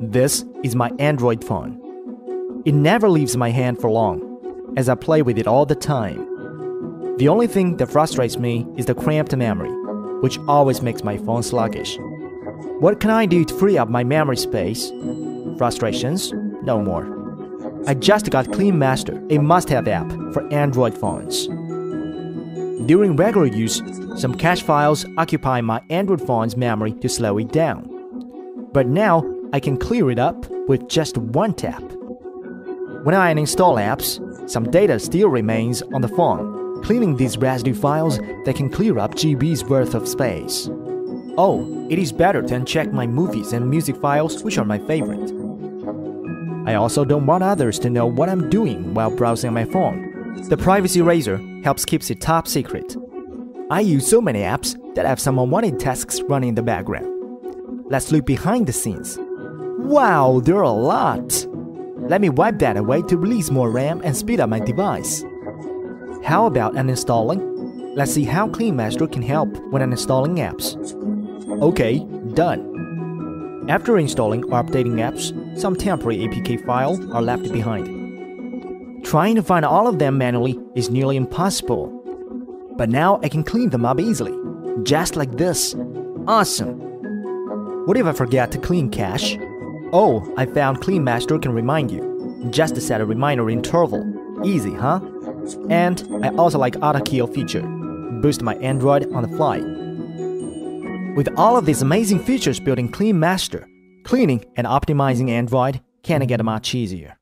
This is my Android phone. It never leaves my hand for long, as I play with it all the time. The only thing that frustrates me is the cramped memory, which always makes my phone sluggish. What can I do to free up my memory space? Frustrations? No more. I just got Clean Master, a must have app for Android phones. During regular use, some cache files occupy my Android phone's memory to slow it down. But now I can clear it up with just one tap. When I uninstall apps, some data still remains on the phone, cleaning these residue files that can clear up GB's worth of space. Oh, it is better to uncheck my movies and music files, which are my favorite. I also don't want others to know what I'm doing while browsing my phone. The Privacy Eraser helps keeps it top secret. I use so many apps that have some unwanted tasks running in the background. Let's look behind the scenes. Wow, there are a lot! Let me wipe that away to release more RAM and speed up my device. How about uninstalling? Let's see how Clean Master can help when uninstalling apps. Okay, done. After installing or updating apps, some temporary APK files are left behind. Trying to find all of them manually is nearly impossible. But now I can clean them up easily, just like this. Awesome! What if I forget to clean cache? Oh, I found Clean Master can remind you. Just set a reminder interval. Easy, huh? And I also like auto kill feature. Boost my Android on the fly. With all of these amazing features built in Clean Master, cleaning and optimizing Android can get much easier.